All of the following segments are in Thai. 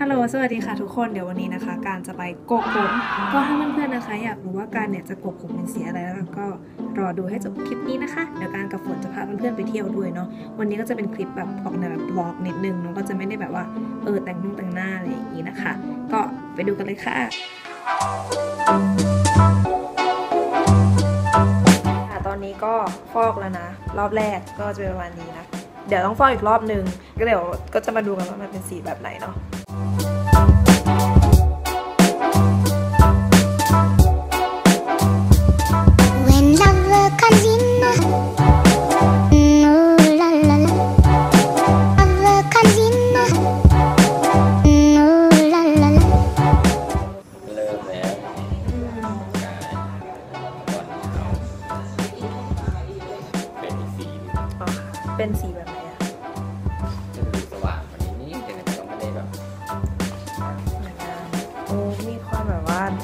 ฮัลโหล สวัสดีค่ะทุกคน เดี๋ยววันนี้นะคะ การจะไปโกกผมก็ถ้าเพื่อนๆนะคะ อยากรู้ว่าการเนี่ยจะโกกผมเป็นสีอะไรแล้วก็รอดูให้จบคลิปนี้นะคะ เดี๋ยวการกับฝนจะพาเพื่อนๆไปเที่ยวด้วยเนาะ วันนี้ก็จะเป็นคลิปแบบออกแนวแบบบล็อกนิดนึงเนาะก็จะไม่ได้แบบว่าเออแต่งนุ่งแต่งหน้าอะไรอย่างนี้นะคะ ก็ไปดูกันเลยค่ะตอนนี้ก็ฟอกแล้วนะ รอบแรกก็จะเป็นประมาณนี้นะ เดี๋ยวต้องฟอกอีกรอบนึงก็เดี๋ยวก็จะมาดูกันว่ามันเป็นสีแบบไหนเนาะ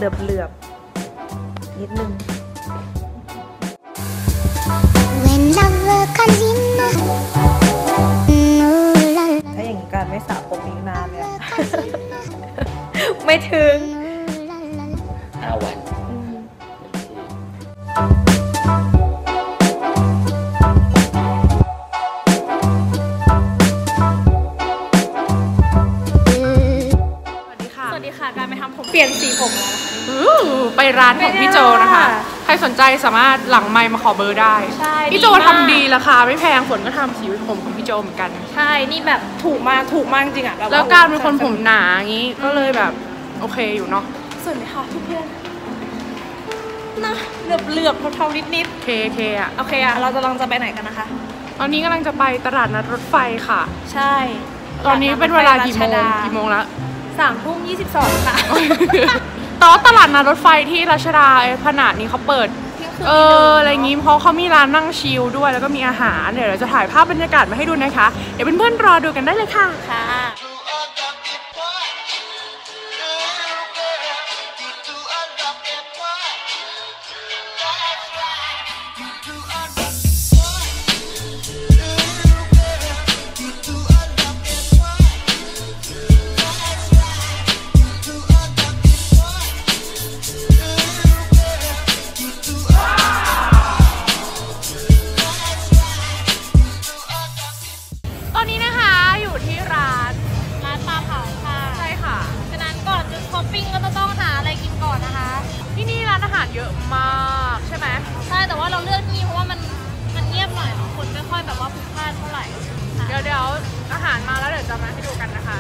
เดือบเหลือบๆนิดนึง When love comes in, ooh la la ถ้าอย่างนี้การไม่สระผมอีกนานเลยอะไม่ถึง ooh la la la. ห้าวันอืมเป็นที่สวัสดีค่ะสวัสดีค่ะ การไปทำผมเปลี่ยนสีผมแล้วนะคะอู้ ไปร้านของพี่โจนะคะ ใครสนใจสามารถหลังไมค์มาขอเบอร์ได้ ใช่พี่โจดีมาก ทำดีราคาไม่แพงฝนก็ทำสีผมของพี่โจเหมือนกัน ใช่ นี่แบบถูกมากถูกมากจริงอะบบแล้วการเป็นคนผมหนาอย่างนี้ก็เลยแบบโอเคอยู่เนาะสวยไหมคะเพื่อนๆนะเหลือบเหลือบๆเทาๆนิดเคเคอะๆโอเคอะเราจะกำลังจะไปไหนกันนะคะ ตอนนี้กำลังจะไปตลาดนัดรถไฟค่ะ ใช่ตอนนี้เป็นเวลากี่โมงรัชดากี่โมงแล้วสามทุ่มยี่สิบสองค่ะ แต่ว่าตลาดนัดรถไฟที่รัชดาไอ้ขนาดนี้เขาเปิด เอออะไรอย่างงี้เพราะเขามีร้านนั่งชิลด้วย แล้วก็มีอาหารเดี๋ยวเราจะถ่ายภาพบรรยากาศมาให้ดูนะคะ เดี๋ยวเพื่อนๆรอดูกันได้เลยค่ะ ค่ะานอาหารเยอะมากใช่ไหมใช่แต่ว่าเราเลือกที่เพราะว่ามันมันเงียบหน่อยคนไม่ค่อยแบบว่าพลุกพล่านเท่าไหร่ค่ะ เดี๋ยวเดี๋ยวอาหารมาแล้วเดี๋ยวจะมาให้ดูกันนะคะ